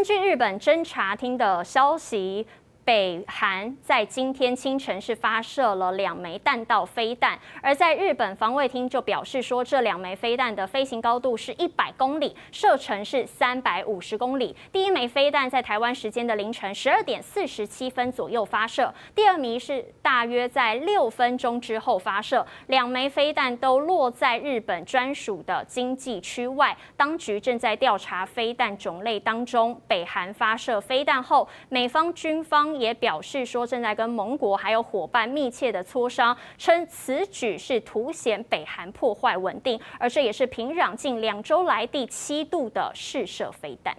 根据日本侦查厅的消息。北韩在今天清晨是发射了两枚弹道飞弹，而在日本防卫厅就表示说，这两枚飞弹的飞行高度是一百公里，射程是三百五十公里。第一枚飞弹在台湾时间的凌晨十二点四十七分左右发射，第二枚是大约在六分钟之后发射。两枚飞弹都落在日本专属的经济区外，当局正在调查飞弹种类当中。北韩发射飞弹后，美方军方。也表示说，正在跟盟国还有伙伴密切的磋商，称此举是凸显北韩破坏稳定，而这也是平壤近两周来第七度的试射飞弹。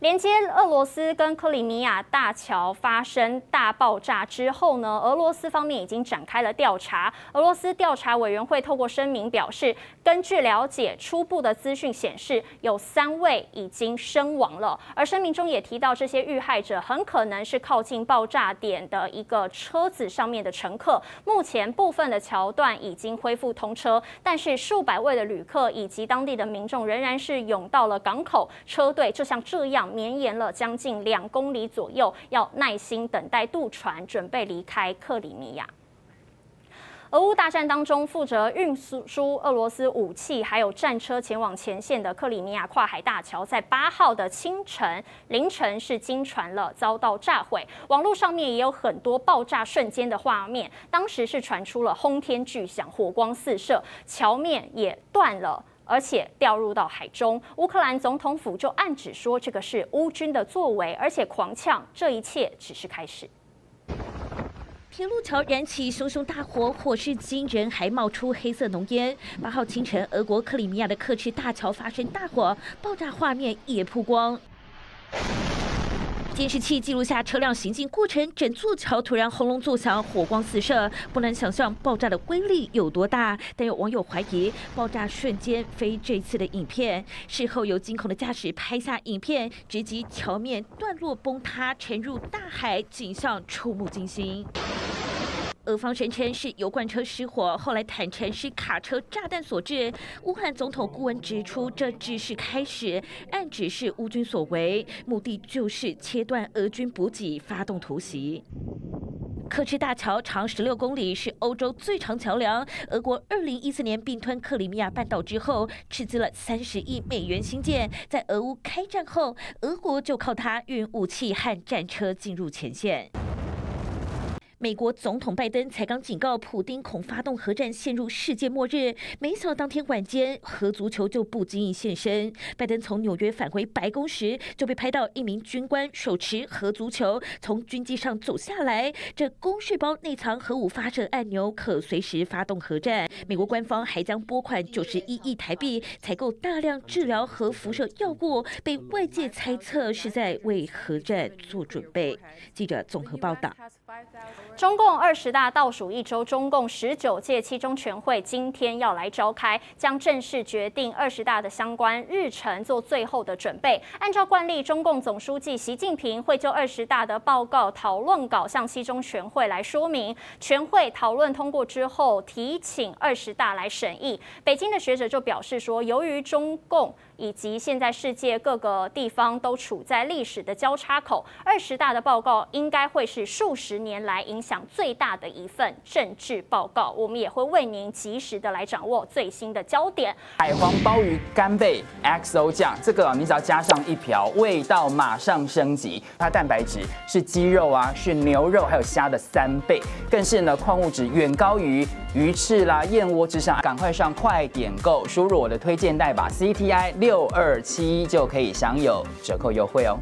连接俄罗斯跟克里米亚大桥发生大爆炸之后呢，俄罗斯方面已经展开了调查。俄罗斯调查委员会透过声明表示，根据了解，初步的资讯显示有三位已经身亡了。而声明中也提到，这些遇害者很可能是靠近爆炸点的一个车子上面的乘客。目前部分的桥段已经恢复通车，但是数百位的旅客以及当地的民众仍然是涌到了港口，车队就像这样。绵延了将近两公里左右，要耐心等待渡船，准备离开克里米亚。俄乌大战当中，负责运输俄罗斯武器还有战车前往前线的克里米亚跨海大桥，在八号的清晨凌晨是经传了遭到炸毁，网络上面也有很多爆炸瞬间的画面，当时是传出了轰天巨响，火光四射，桥面也断了。而且掉入到海中，乌克兰总统府就暗指说这个是乌军的作为，而且狂呛这一切只是开始。铁路桥燃起熊熊大火，火势惊人，还冒出黑色浓烟。八号清晨，俄国克里米亚的克赤大桥发生大火，爆炸画面也曝光。监视器记录下车辆行进过程，整座桥突然轰隆作响，火光四射，不难想象爆炸的威力有多大。但有网友怀疑爆炸瞬间非这次的影片。事后有惊恐的驾驶拍下影片，直击桥面段落崩塌，沉入大海，景象触目惊心。俄方声称是油罐车失火，后来坦承是卡车炸弹所致。乌克兰总统顾问指出，这只是开始，暗指是乌军所为，目的就是切断俄军补给，发动突袭。克赤大桥长十六公里，是欧洲最长桥梁。俄国二零一四年并吞克里米亚半岛之后，斥资了三十亿美元新建。在俄乌开战后，俄国就靠它运武器和战车进入前线。美国总统拜登才刚警告普京恐发动核战陷入世界末日，没想到当天晚间核足球就不经意现身。拜登从纽约返回白宫时，就被拍到一名军官手持核足球从军机上走下来。这公事包内藏核武发射按钮，可随时发动核战。美国官方还将拨款九十一亿台币采购大量治疗核辐射药物，被外界猜测是在为核战做准备。记者综合报道。中共二十大倒数一周，中共十九届七中全会今天要来召开，将正式决定二十大的相关日程，做最后的准备。按照惯例，中共总书记习近平会就二十大的报告讨论稿向七中全会来说明。全会讨论通过之后，提请二十大来审议。北京的学者就表示说，由于中共以及现在世界各个地方都处在历史的交叉口，二十大的报告应该会是数十年来影响。最大的一份政治报告，我们也会为您及时的来掌握最新的焦点。海皇鲍鱼干贝 XO 酱，这个你只要加上一瓢，味道马上升级。它蛋白质是鸡肉啊，是牛肉还有虾的三倍，更是呢矿物质远高于鱼翅啦、燕窝之上。赶快上快点购，输入我的推荐代码 CTI 六六二七就可以享有折扣优惠哦。